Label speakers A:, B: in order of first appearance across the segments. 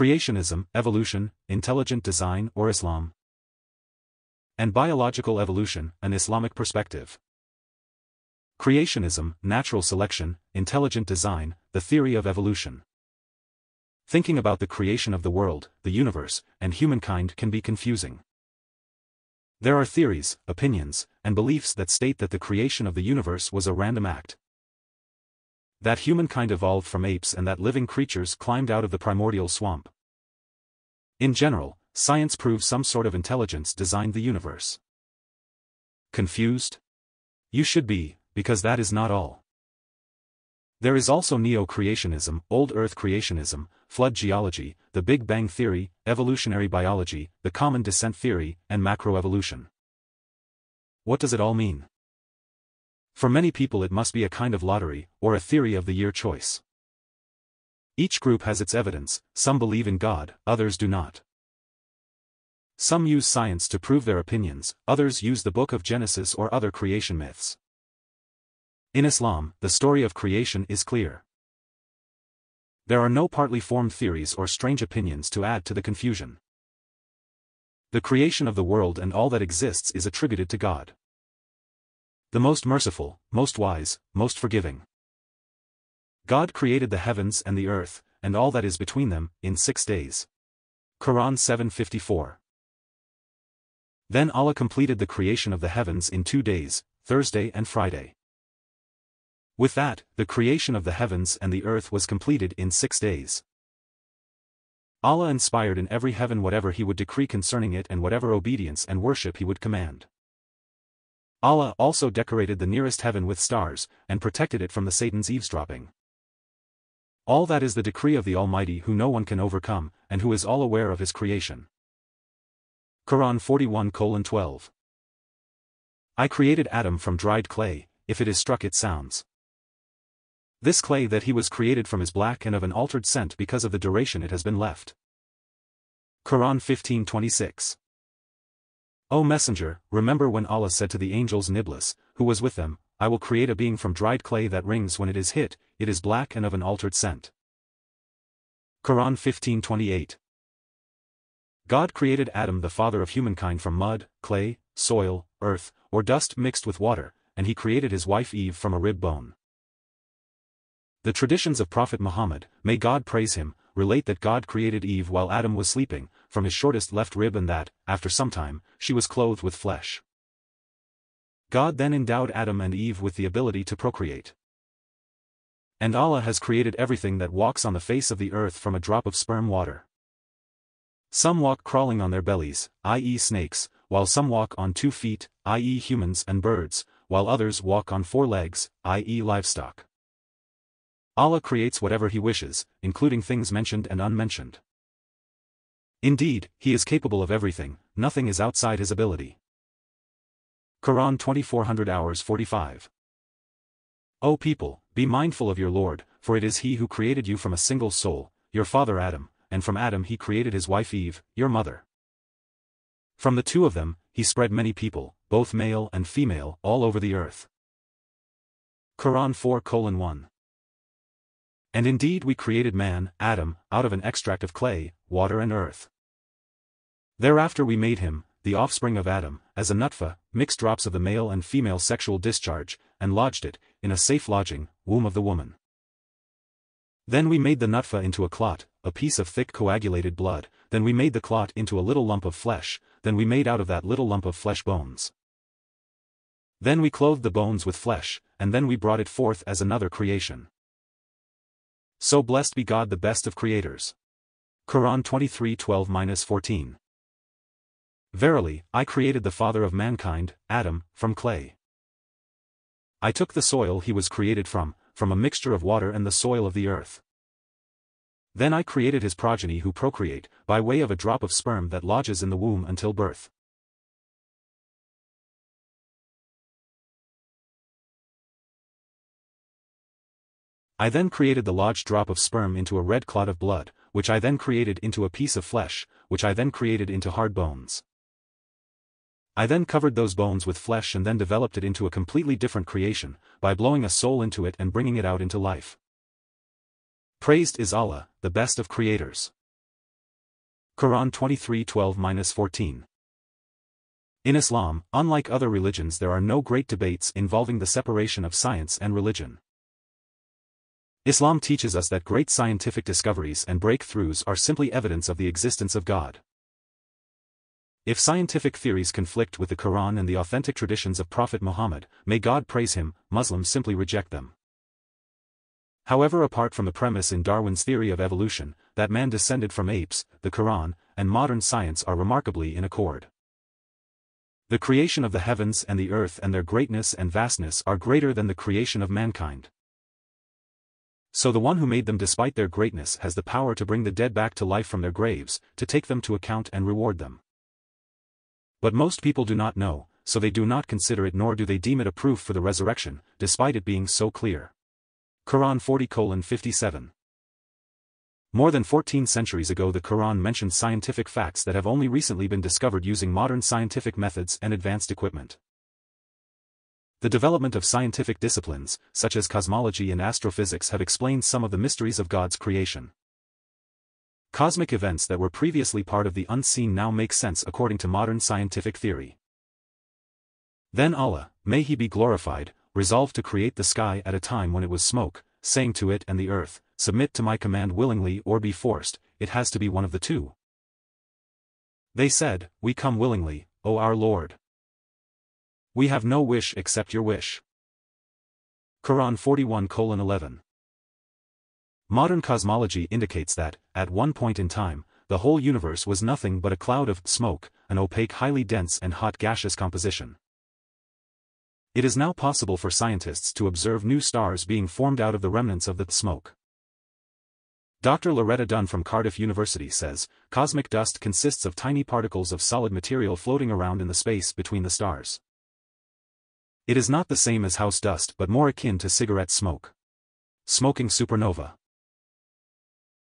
A: creationism, evolution, intelligent design or Islam, and biological evolution, an Islamic perspective. Creationism, natural selection, intelligent design, the theory of evolution. Thinking about the creation of the world, the universe, and humankind can be confusing. There are theories, opinions, and beliefs that state that the creation of the universe was a random act. That humankind evolved from apes and that living creatures climbed out of the primordial swamp. In general, science proves some sort of intelligence designed the universe. Confused? You should be, because that is not all. There is also neo-creationism, old earth creationism, flood geology, the Big Bang theory, evolutionary biology, the common descent theory, and macroevolution. What does it all mean? For many people it must be a kind of lottery, or a theory of the year choice. Each group has its evidence, some believe in God, others do not. Some use science to prove their opinions, others use the Book of Genesis or other creation myths. In Islam, the story of creation is clear. There are no partly formed theories or strange opinions to add to the confusion. The creation of the world and all that exists is attributed to God. The most merciful, most wise, most forgiving. God created the heavens and the earth, and all that is between them, in six days. Quran 754 then Allah completed the creation of the heavens in two days, Thursday and Friday. With that, the creation of the heavens and the earth was completed in six days. Allah inspired in every heaven whatever he would decree concerning it and whatever obedience and worship he would command. Allah also decorated the nearest heaven with stars, and protected it from the Satan's eavesdropping. All that is the decree of the Almighty who no one can overcome, and who is all aware of his creation. Quran 41 12. I created Adam from dried clay, if it is struck it sounds. This clay that he was created from is black and of an altered scent because of the duration it has been left. Quran 15:26. O Messenger, remember when Allah said to the angels and Iblis, who was with them, I will create a being from dried clay that rings when it is hit, it is black and of an altered scent. Quran 15:28. God created Adam the father of humankind from mud, clay, soil, earth, or dust mixed with water, and he created his wife Eve from a rib bone. The traditions of Prophet Muhammad, may God praise him, relate that God created Eve while Adam was sleeping, from his shortest left rib and that, after some time, she was clothed with flesh. God then endowed Adam and Eve with the ability to procreate. And Allah has created everything that walks on the face of the earth from a drop of sperm water. Some walk crawling on their bellies, i.e. snakes, while some walk on two feet, i.e. humans and birds, while others walk on four legs, i.e. livestock. Allah creates whatever He wishes, including things mentioned and unmentioned. Indeed, He is capable of everything, nothing is outside His ability. Quran 2400 hours 45 O people, be mindful of your Lord, for it is He who created you from a single soul, your father Adam, and from Adam he created his wife Eve, your mother. From the two of them, he spread many people, both male and female, all over the earth. Quran 4 1 And indeed we created man, Adam, out of an extract of clay, water and earth. Thereafter we made him, the offspring of Adam, as a nutfa, mixed drops of the male and female sexual discharge, and lodged it, in a safe lodging, womb of the woman. Then we made the nutfa into a clot, a piece of thick coagulated blood, then we made the clot into a little lump of flesh, then we made out of that little lump of flesh bones. Then we clothed the bones with flesh, and then we brought it forth as another creation. So blessed be God the best of creators. Quran 23:12-14 Verily, I created the father of mankind, Adam, from clay. I took the soil he was created from, from a mixture of water and the soil of the earth. Then I created his progeny who procreate, by way of a drop of sperm that lodges in the womb until birth. I then created the lodged drop of sperm into a red clot of blood, which I then created into a piece of flesh, which I then created into hard bones. I then covered those bones with flesh and then developed it into a completely different creation, by blowing a soul into it and bringing it out into life. Praised is Allah, the best of creators. Quran 23:12-14. In Islam, unlike other religions there are no great debates involving the separation of science and religion. Islam teaches us that great scientific discoveries and breakthroughs are simply evidence of the existence of God. If scientific theories conflict with the Quran and the authentic traditions of Prophet Muhammad, may God praise him, Muslims simply reject them. However apart from the premise in Darwin's theory of evolution, that man descended from apes, the Quran, and modern science are remarkably in accord. The creation of the heavens and the earth and their greatness and vastness are greater than the creation of mankind. So the one who made them despite their greatness has the power to bring the dead back to life from their graves, to take them to account and reward them. But most people do not know, so they do not consider it nor do they deem it a proof for the resurrection, despite it being so clear. Quran 40:57 more than 14 centuries ago the Quran mentioned scientific facts that have only recently been discovered using modern scientific methods and advanced equipment. The development of scientific disciplines, such as cosmology and astrophysics have explained some of the mysteries of God's creation. Cosmic events that were previously part of the unseen now make sense according to modern scientific theory. Then Allah, may he be glorified, resolved to create the sky at a time when it was smoke, saying to it and the earth, submit to my command willingly or be forced, it has to be one of the two. They said, We come willingly, O our Lord. We have no wish except your wish. Quran 41:11 Modern cosmology indicates that, at one point in time, the whole universe was nothing but a cloud of smoke, an opaque highly dense and hot gaseous composition. It is now possible for scientists to observe new stars being formed out of the remnants of the smoke. Dr. Loretta Dunne from Cardiff University says, cosmic dust consists of tiny particles of solid material floating around in the space between the stars. It is not the same as house dust but more akin to cigarette smoke. Smoking supernova.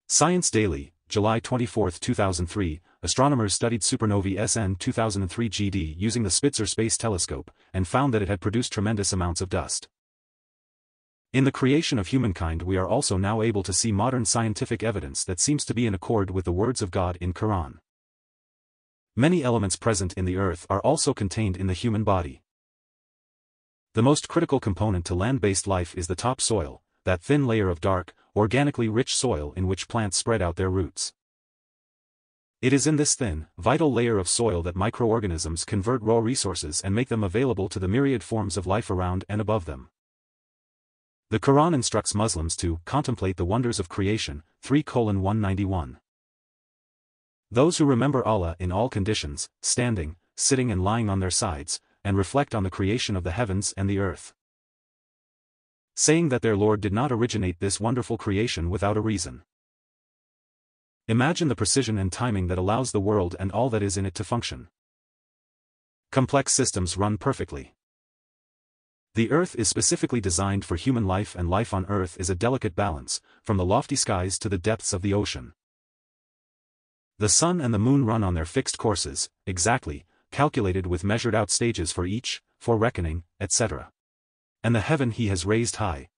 A: Science Daily, July 24, 2003, astronomers studied supernovae SN 2003 GD using the Spitzer Space Telescope, and found that it had produced tremendous amounts of dust. In the creation of humankind we are also now able to see modern scientific evidence that seems to be in accord with the words of God in Quran. Many elements present in the earth are also contained in the human body. The most critical component to land-based life is the topsoil, that thin layer of dark, organically rich soil in which plants spread out their roots. It is in this thin, vital layer of soil that microorganisms convert raw resources and make them available to the myriad forms of life around and above them. The Quran instructs Muslims to contemplate the wonders of creation, 3 191. Those who remember Allah in all conditions, standing, sitting and lying on their sides, and reflect on the creation of the heavens and the earth. Saying that their Lord did not originate this wonderful creation without a reason. Imagine the precision and timing that allows the world and all that is in it to function. Complex systems run perfectly. The Earth is specifically designed for human life and life on Earth is a delicate balance, from the lofty skies to the depths of the ocean. The Sun and the Moon run on their fixed courses, exactly, calculated with measured out stages for each, for reckoning, etc. And the heaven he has raised high.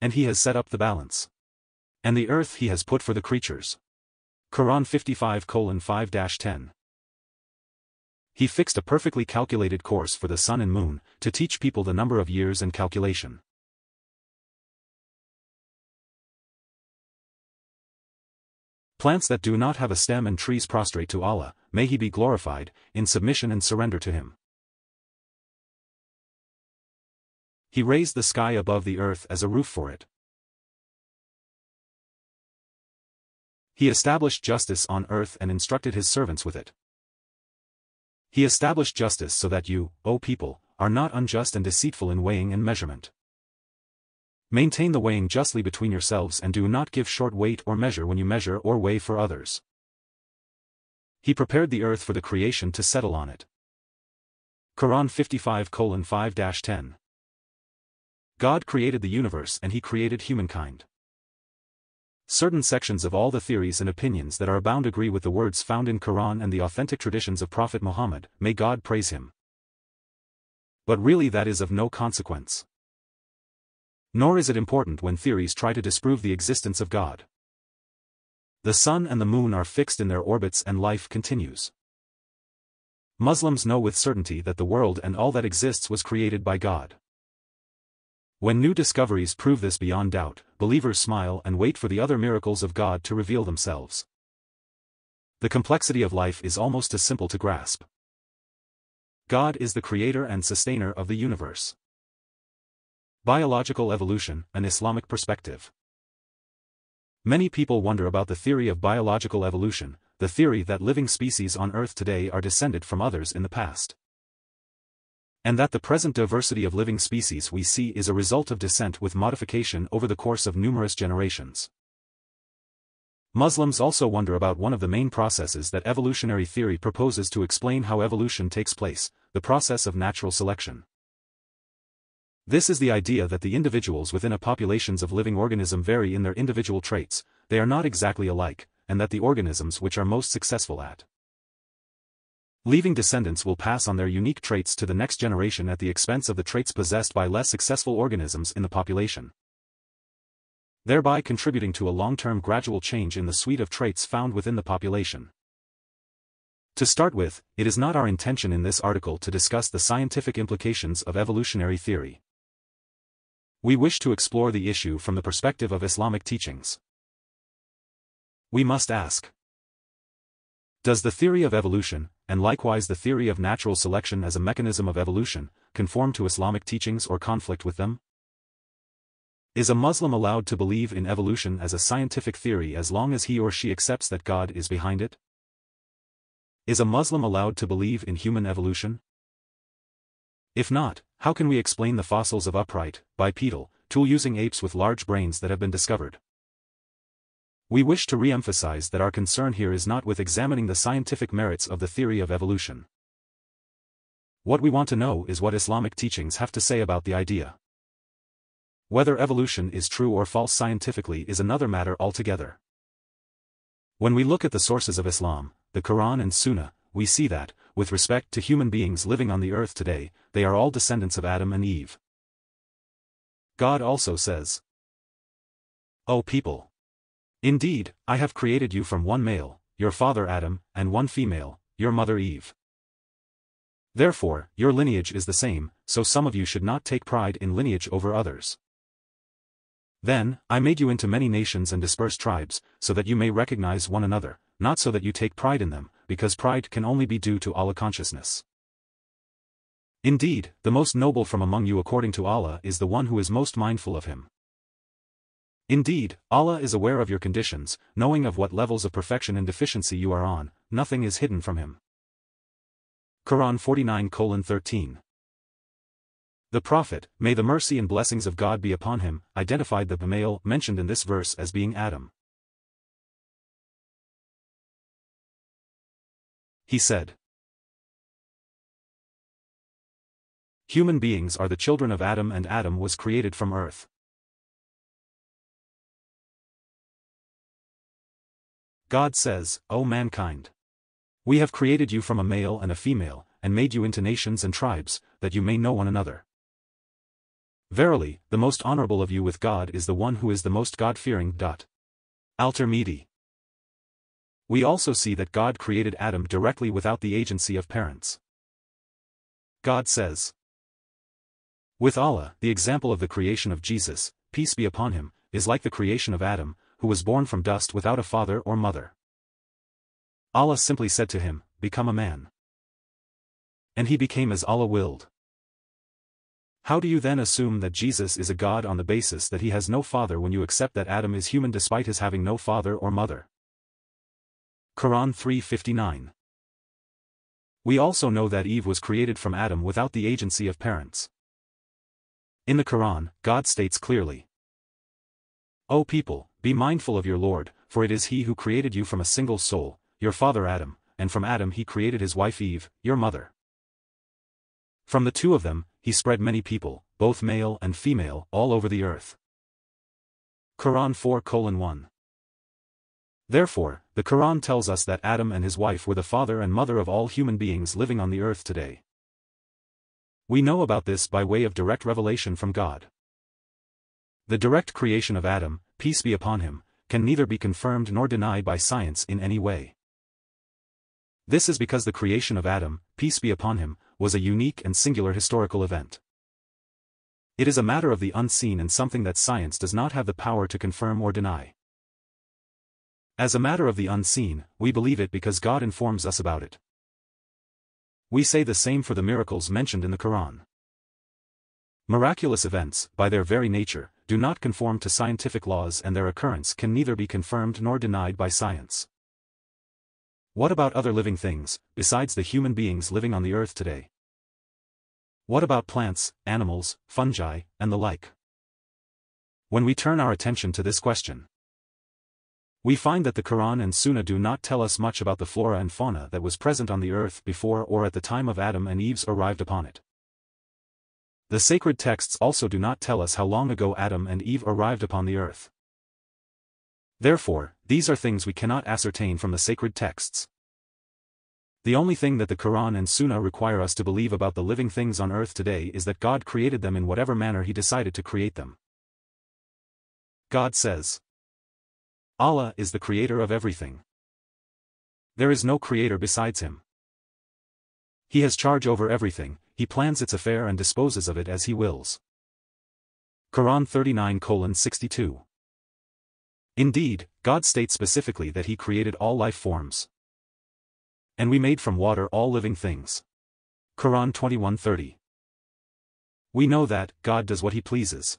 A: And he has set up the balance. And the earth he has put for the creatures. Quran 55 5-10 he fixed a perfectly calculated course for the sun and moon, to teach people the number of years and calculation. Plants that do not have a stem and trees prostrate to Allah, may He be glorified, in submission and surrender to Him. He raised the sky above the earth as a roof for it. He established justice on earth and instructed his servants with it. He established justice so that you, O people, are not unjust and deceitful in weighing and measurement. Maintain the weighing justly between yourselves and do not give short weight or measure when you measure or weigh for others. He prepared the earth for the creation to settle on it. Quran 55 5-10 God created the universe and he created humankind. Certain sections of all the theories and opinions that are bound agree with the words found in Quran and the authentic traditions of Prophet Muhammad, may God praise him. But really that is of no consequence. Nor is it important when theories try to disprove the existence of God. The sun and the moon are fixed in their orbits and life continues. Muslims know with certainty that the world and all that exists was created by God. When new discoveries prove this beyond doubt, believers smile and wait for the other miracles of God to reveal themselves. The complexity of life is almost as simple to grasp. God is the creator and sustainer of the universe. Biological evolution, an Islamic perspective. Many people wonder about the theory of biological evolution, the theory that living species on Earth today are descended from others in the past. And that the present diversity of living species we see is a result of descent with modification over the course of numerous generations. Muslims also wonder about one of the main processes that evolutionary theory proposes to explain how evolution takes place, the process of natural selection. This is the idea that the individuals within a populations of living organism vary in their individual traits, they are not exactly alike, and that the organisms which are most successful at leaving descendants will pass on their unique traits to the next generation at the expense of the traits possessed by less successful organisms in the population thereby contributing to a long-term gradual change in the suite of traits found within the population. To start with, it is not our intention in this article to discuss the scientific implications of evolutionary theory. We wish to explore the issue from the perspective of Islamic teachings. We must ask. Does the theory of evolution, and likewise the theory of natural selection as a mechanism of evolution, conform to Islamic teachings or conflict with them? Is a Muslim allowed to believe in evolution as a scientific theory as long as he or she accepts that God is behind it? Is a Muslim allowed to believe in human evolution? If not, how can we explain the fossils of upright, bipedal, tool-using apes with large brains that have been discovered? We wish to re-emphasize that our concern here is not with examining the scientific merits of the theory of evolution. What we want to know is what Islamic teachings have to say about the idea. Whether evolution is true or false scientifically is another matter altogether. When we look at the sources of Islam, the Quran and Sunnah, we see that, with respect to human beings living on the earth today, they are all descendants of Adam and Eve. God also says, O people! Indeed, I have created you from one male, your father Adam, and one female, your mother Eve. Therefore, your lineage is the same, so some of you should not take pride in lineage over others. Then, I made you into many nations and dispersed tribes, so that you may recognize one another, not so that you take pride in them, because pride can only be due to Allah consciousness. Indeed, the most noble from among you according to Allah is the one who is most mindful of him. Indeed, Allah is aware of your conditions, knowing of what levels of perfection and deficiency you are on, nothing is hidden from him. Quran 49:13 The Prophet, may the mercy and blessings of God be upon him, identified the male mentioned in this verse as being Adam. He said. Human beings are the children of Adam and Adam was created from earth. God says, O mankind! We have created you from a male and a female, and made you into nations and tribes, that you may know one another. Verily, the most honorable of you with God is the one who is the most God-fearing. Al-Tirmidhi we also see that God created Adam directly without the agency of parents. God says, With Allah, the example of the creation of Jesus, peace be upon him, is like the creation of Adam, who was born from dust without a father or mother. Allah simply said to him, Become a man. And he became as Allah willed. How do you then assume that Jesus is a God on the basis that he has no father when you accept that Adam is human despite his having no father or mother? Quran 3.59 We also know that Eve was created from Adam without the agency of parents. In the Quran, God states clearly, O people, be mindful of your Lord, for it is He who created you from a single soul, your father Adam, and from Adam He created his wife Eve, your mother. From the two of them, He spread many people, both male and female, all over the earth. Quran 4 1 Therefore, the Quran tells us that Adam and his wife were the father and mother of all human beings living on the earth today. We know about this by way of direct revelation from God. The direct creation of Adam, peace be upon him, can neither be confirmed nor denied by science in any way. This is because the creation of Adam, peace be upon him, was a unique and singular historical event. It is a matter of the unseen and something that science does not have the power to confirm or deny. As a matter of the unseen, we believe it because God informs us about it. We say the same for the miracles mentioned in the Quran. Miraculous events, by their very nature, do not conform to scientific laws and their occurrence can neither be confirmed nor denied by science. What about other living things, besides the human beings living on the earth today? What about plants, animals, fungi, and the like? When we turn our attention to this question, we find that the Quran and Sunnah do not tell us much about the flora and fauna that was present on the earth before or at the time of Adam and Eve's arrived upon it. The sacred texts also do not tell us how long ago Adam and Eve arrived upon the earth. Therefore, these are things we cannot ascertain from the sacred texts. The only thing that the Quran and Sunnah require us to believe about the living things on earth today is that God created them in whatever manner He decided to create them. God says, Allah is the creator of everything. There is no creator besides Him. He has charge over everything, he plans its affair and disposes of it as he wills. Quran 39:62 Indeed, God states specifically that he created all life forms. And we made from water all living things. Quran 21:30 We know that, God does what he pleases.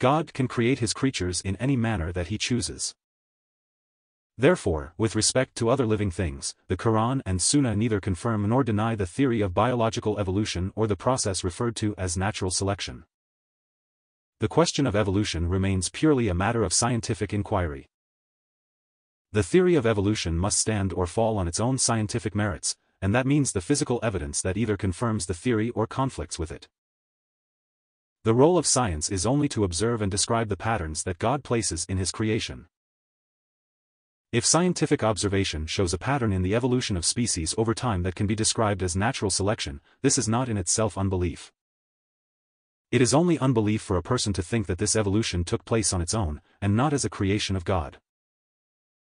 A: God can create his creatures in any manner that he chooses. Therefore, with respect to other living things, the Quran and Sunnah neither confirm nor deny the theory of biological evolution or the process referred to as natural selection. The question of evolution remains purely a matter of scientific inquiry. The theory of evolution must stand or fall on its own scientific merits, and that means the physical evidence that either confirms the theory or conflicts with it. The role of science is only to observe and describe the patterns that God places in his creation. If scientific observation shows a pattern in the evolution of species over time that can be described as natural selection, this is not in itself unbelief. It is only unbelief for a person to think that this evolution took place on its own, and not as a creation of God.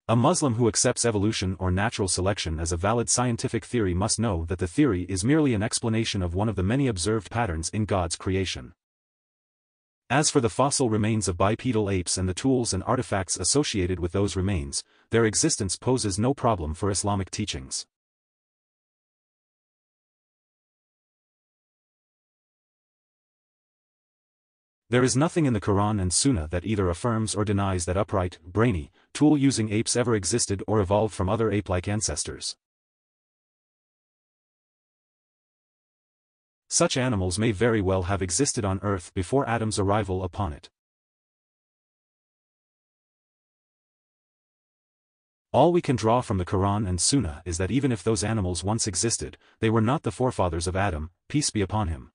A: A Muslim who accepts evolution or natural selection as a valid scientific theory must know that the theory is merely an explanation of one of the many observed patterns in God's creation. As for the fossil remains of bipedal apes and the tools and artifacts associated with those remains, their existence poses no problem for Islamic teachings. There is nothing in the Quran and Sunnah that either affirms or denies that upright, brainy, tool-using apes ever existed or evolved from other ape-like ancestors. Such animals may very well have existed on Earth before Adam's arrival upon it. All we can draw from the Quran and Sunnah is that even if those animals once existed, they were not the forefathers of Adam, peace be upon him.